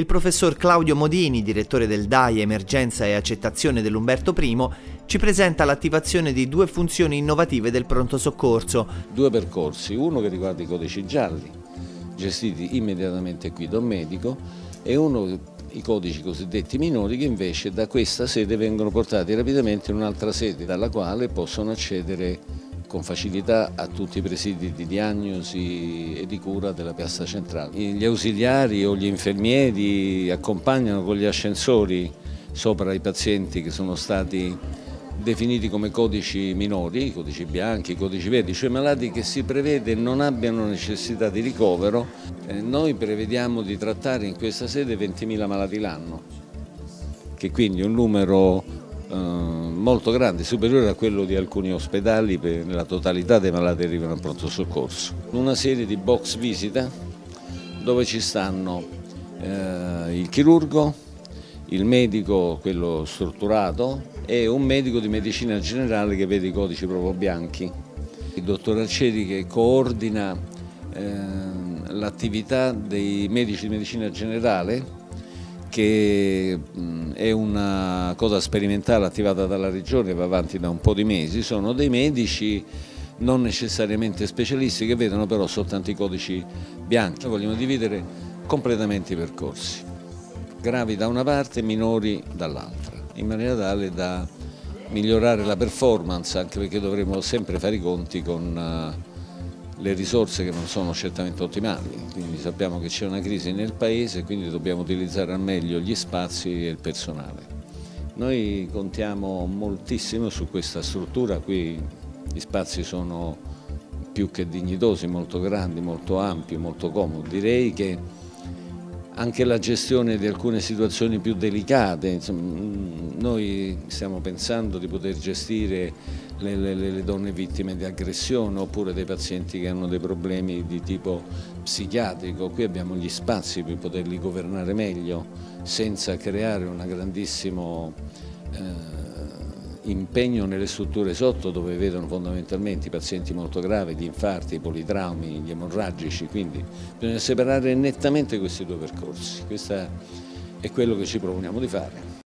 Il professor Claudio Modini, direttore del DAI Emergenza e Accettazione dell'Umberto I, ci presenta l'attivazione di due funzioni innovative del pronto soccorso. Due percorsi, uno che riguarda i codici gialli, gestiti immediatamente qui da un medico, e uno i codici cosiddetti minori che invece da questa sede vengono portati rapidamente in un'altra sede dalla quale possono accedere con facilità a tutti i presidi di diagnosi e di cura della piazza centrale. Gli ausiliari o gli infermieri accompagnano con gli ascensori sopra i pazienti che sono stati definiti come codici minori, codici bianchi, codici verdi, cioè malati che si prevede non abbiano necessità di ricovero. Eh, noi prevediamo di trattare in questa sede 20.000 malati l'anno, che quindi è un numero eh, molto grande, superiore a quello di alcuni ospedali per la totalità dei malati arrivano al pronto soccorso. Una serie di box visita dove ci stanno eh, il chirurgo, il medico, quello strutturato, e un medico di medicina generale che vede i codici proprio bianchi. Il dottor Arceri che coordina eh, l'attività dei medici di medicina generale che è una cosa sperimentale attivata dalla Regione, va avanti da un po' di mesi, sono dei medici non necessariamente specialisti che vedono però soltanto i codici bianchi. Noi vogliamo dividere completamente i percorsi gravi da una parte e minori dall'altra, in maniera tale da migliorare la performance, anche perché dovremo sempre fare i conti con uh, le risorse che non sono certamente ottimali, quindi sappiamo che c'è una crisi nel Paese quindi dobbiamo utilizzare al meglio gli spazi e il personale. Noi contiamo moltissimo su questa struttura, qui gli spazi sono più che dignitosi, molto grandi, molto ampi, molto comodi. Direi che anche la gestione di alcune situazioni più delicate, insomma, mm, noi stiamo pensando di poter gestire le, le, le, donne vittime di aggressione oppure dei pazienti che hanno dei problemi di tipo psichiatrico, qui abbiamo gli spazi per poterli governare meglio senza creare un grandissimo eh, impegno nelle strutture sotto dove vedono fondamentalmente i pazienti molto gravi, gli infarti, i politraumi, gli emorragici, quindi bisogna separare nettamente questi due percorsi, questo è quello che ci proponiamo di fare.